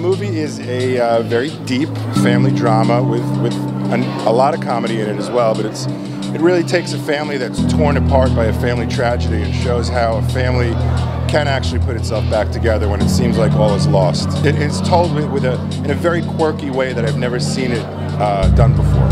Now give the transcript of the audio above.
movie is a uh, very deep family drama with with an, a lot of comedy in it as well. But it's it really takes a family that's torn apart by a family tragedy and shows how a family can actually put itself back together when it seems like all is lost. It, it's told with, a in a very quirky way that I've never seen it uh, done before.